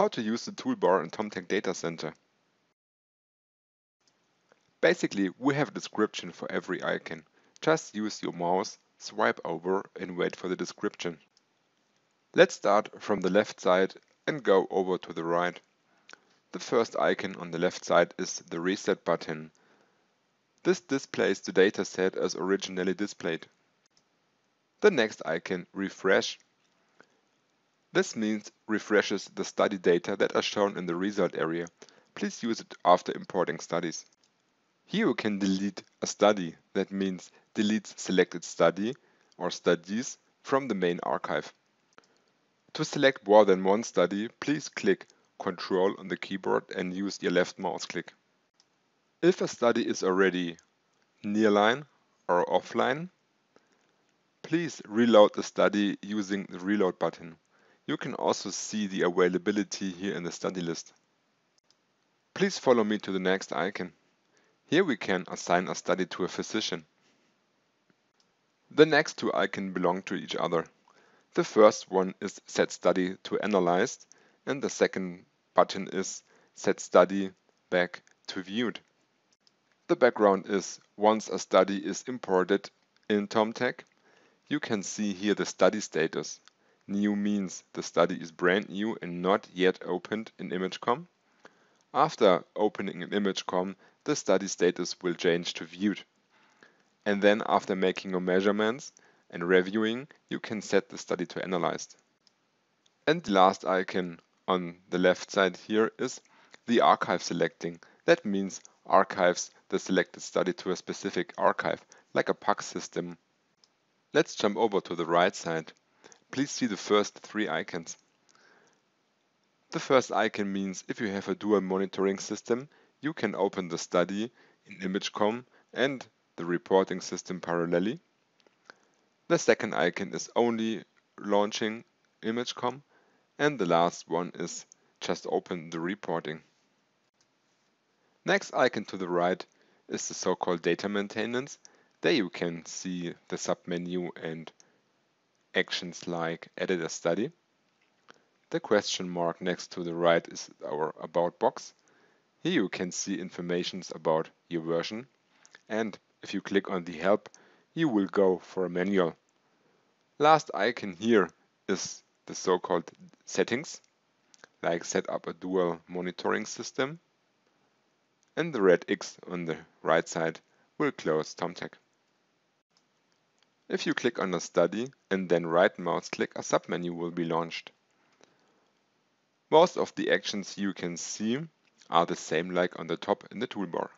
How to use the toolbar in TomTec Data Center. Basically, we have a description for every icon. Just use your mouse, swipe over and wait for the description. Let's start from the left side and go over to the right. The first icon on the left side is the Reset button. This displays the dataset as originally displayed. The next icon, Refresh, this means refreshes the study data that are shown in the result area. Please use it after importing studies. Here you can delete a study, that means deletes selected study or studies from the main archive. To select more than one study, please click Ctrl on the keyboard and use your left mouse click. If a study is already nearline or offline, please reload the study using the reload button. You can also see the availability here in the study list. Please follow me to the next icon. Here we can assign a study to a physician. The next two icons belong to each other. The first one is Set Study to Analyzed and the second button is Set Study back to Viewed. The background is once a study is imported in TomTec, you can see here the study status. New means the study is brand new and not yet opened in ImageCom. After opening in ImageCom, the study status will change to viewed. And then after making your measurements and reviewing, you can set the study to analyzed. And the last icon on the left side here is the archive selecting. That means archives the selected study to a specific archive, like a PACS system. Let's jump over to the right side Please see the first three icons. The first icon means if you have a dual monitoring system, you can open the study in ImageCom and the reporting system parallelly. The second icon is only launching ImageCom and the last one is just open the reporting. Next icon to the right is the so-called data maintenance. There you can see the submenu and actions like edit a study. The question mark next to the right is our About box. Here you can see information about your version and if you click on the help you will go for a manual. Last icon here is the so-called settings like set up a dual monitoring system and the red X on the right side will close TomTec. If you click on a study and then right mouse click, a submenu will be launched. Most of the actions you can see are the same like on the top in the toolbar.